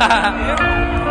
Coming